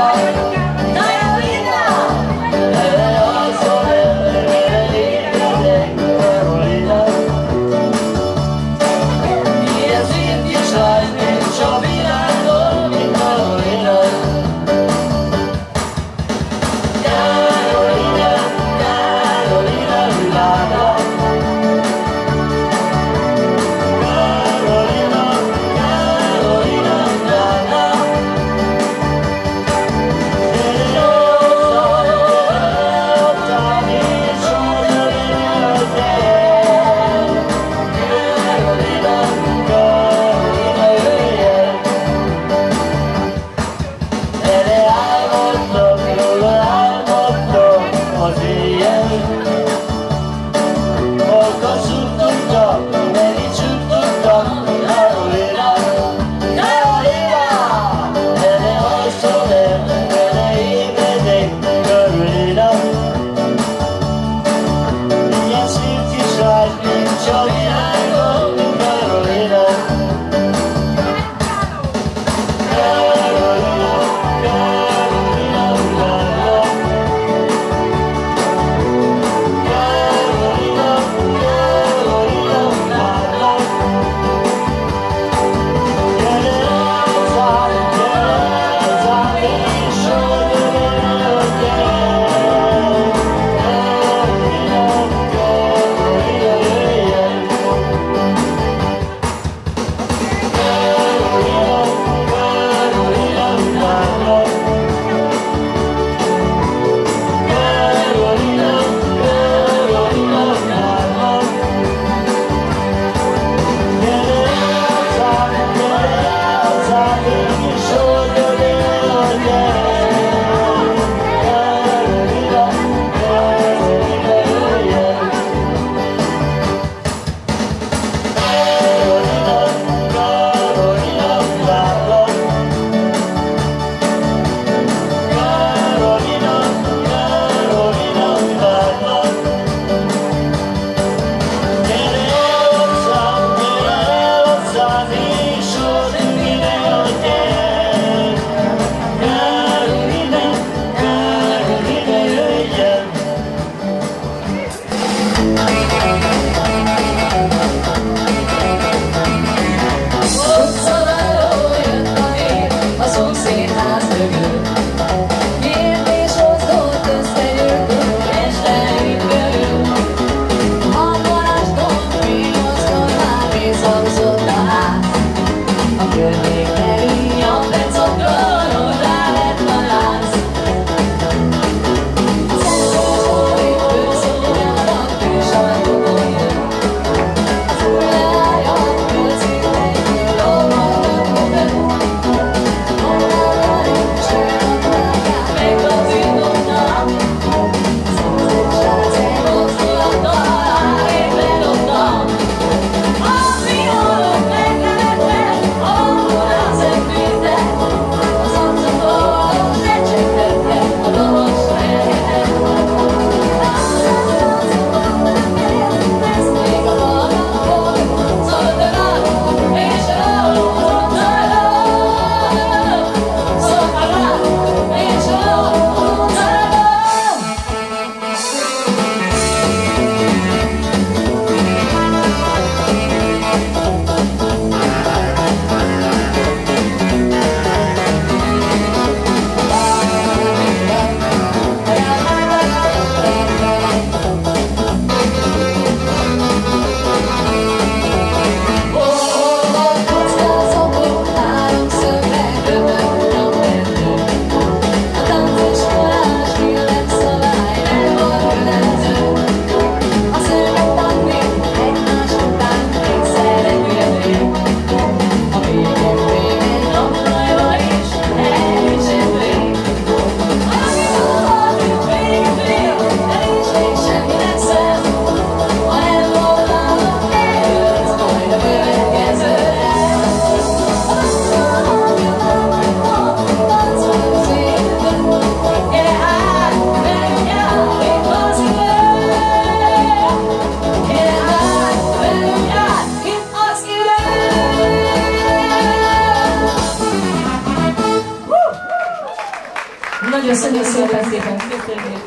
감사합니다. Nagyon szépen szépen szépen köszönjük.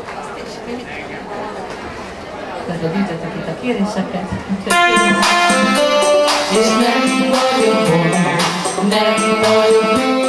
Közben gyűjtöttek itt a kéréseket. És nem vagyok nem vagyok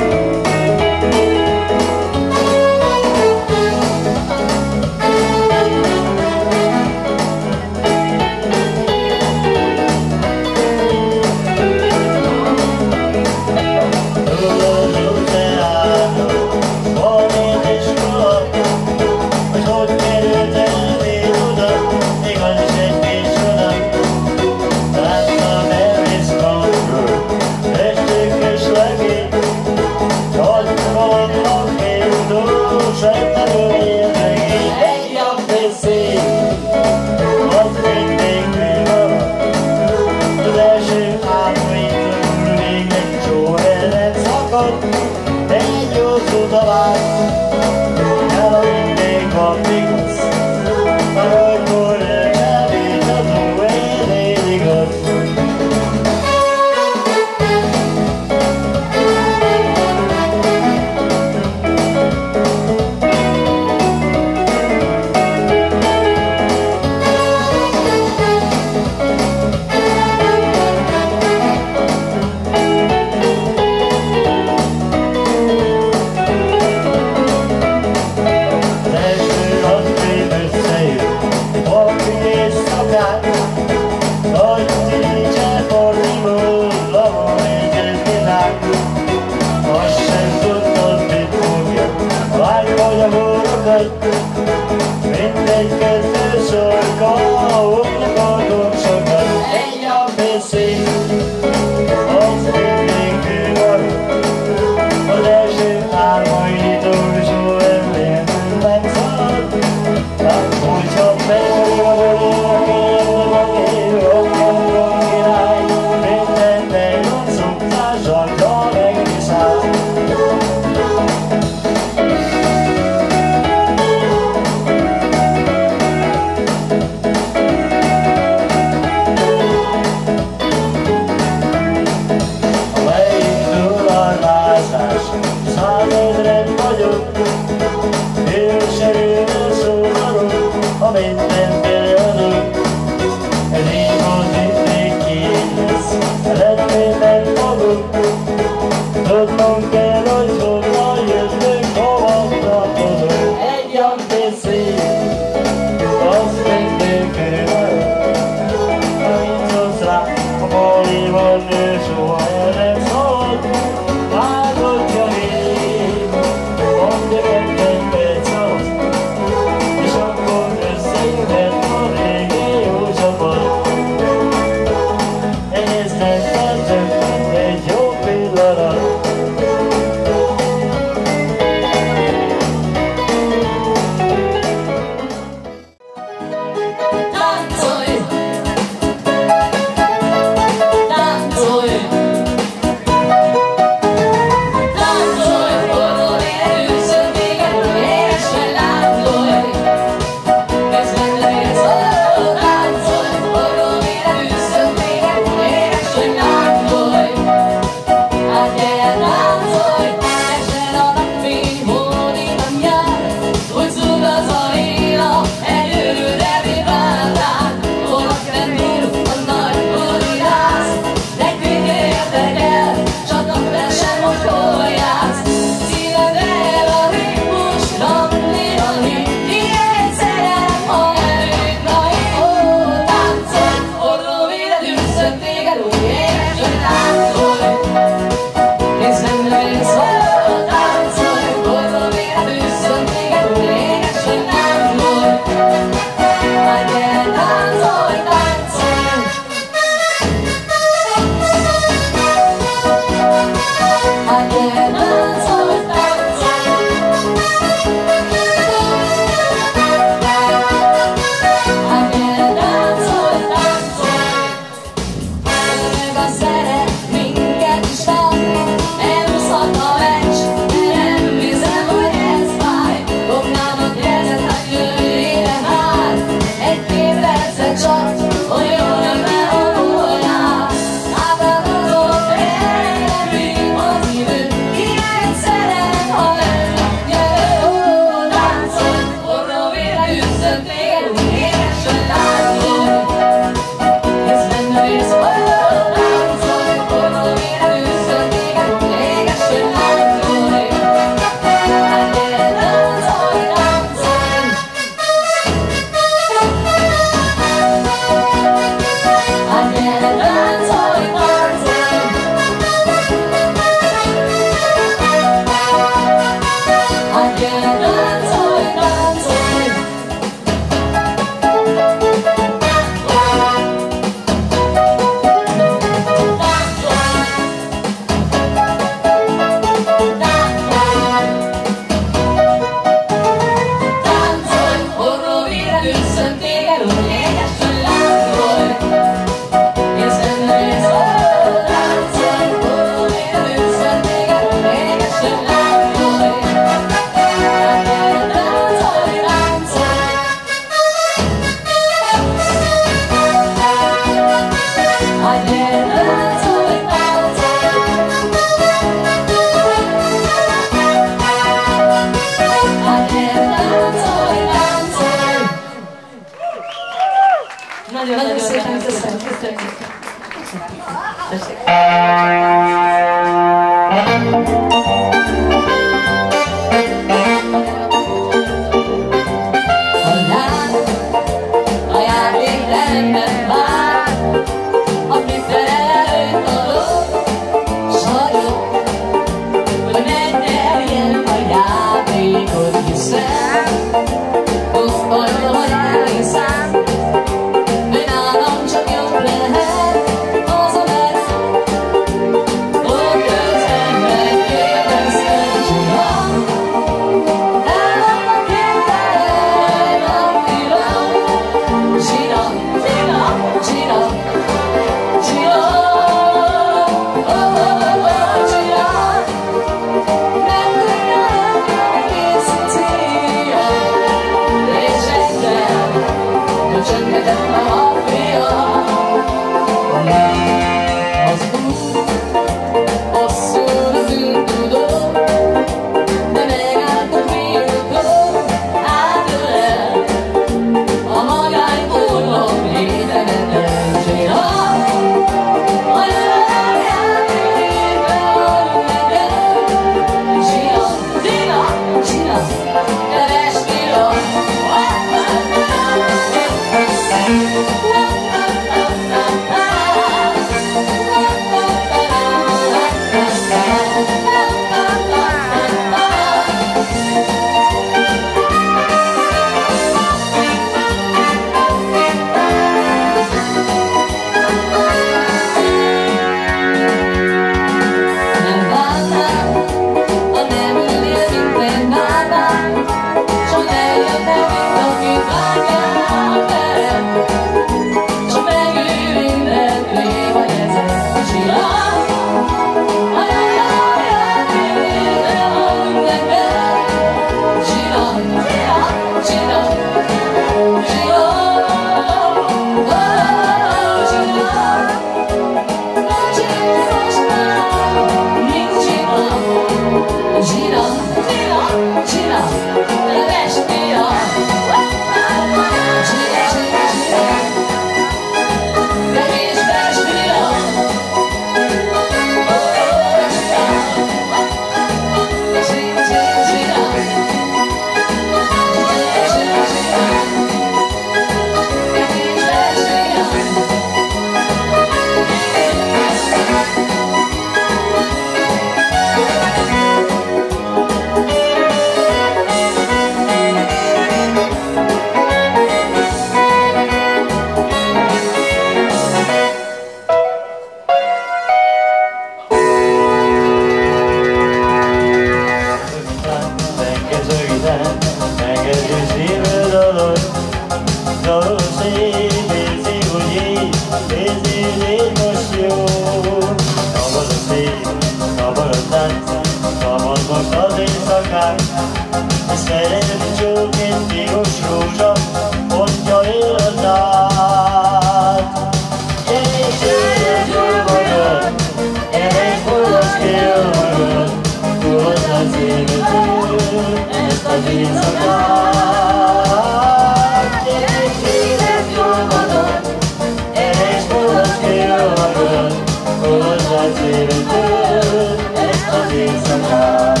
eltérünk tőled ezt az éjszakát.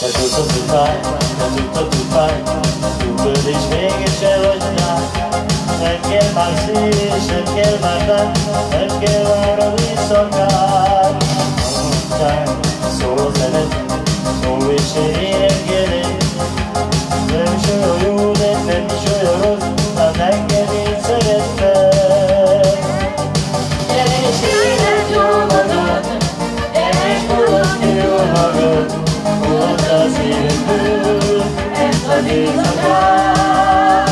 Te tudod, hogy fájtál, te tudod, hogy fájtál. Nem már szív, nem kell már nem, nem kell már a visszakár. Után szól a zene, szól nem is olyan jó, de nem is olyan rossz, ha engem én szerettem. Hallelujah.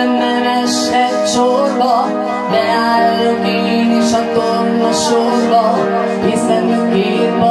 szemembe meres egy csorba, beállok én is a torna sorba, hiszen két